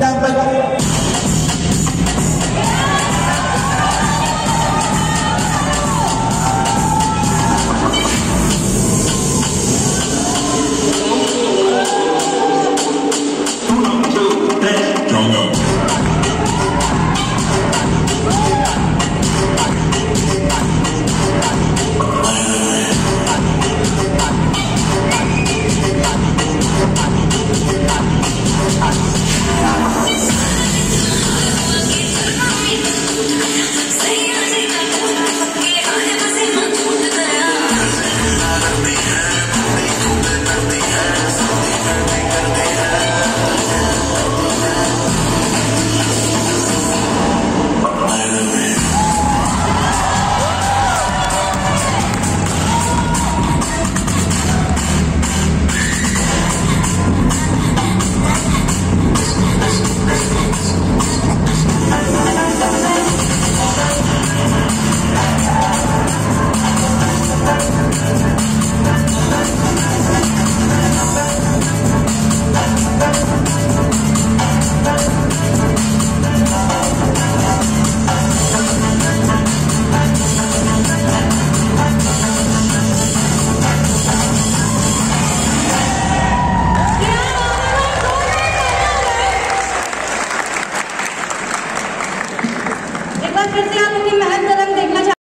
dapat I'll be happy. الله كثيرا مهمة أن